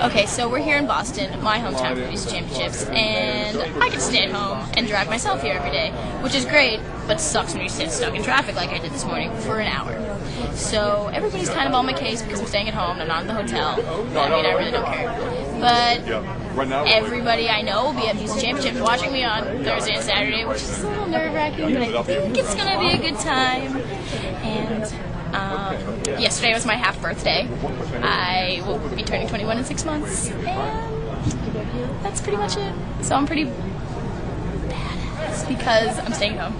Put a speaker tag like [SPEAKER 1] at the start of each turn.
[SPEAKER 1] Okay, so we're here in Boston, my hometown for these championships, and I can stay at home and drive myself here every day, which is great, but sucks when you sit stuck in traffic like I did this morning for an hour. So everybody's kind of on my case because I'm staying at home and I'm not in the hotel. I mean, I really don't care. But everybody I know will be at these championships watching me on Thursday and Saturday, which is a little nerve wracking, but I think it's gonna be a good time. And yesterday was my half birthday. I will be turning 21 in six months, and that's pretty much it. So I'm pretty badass because I'm staying home.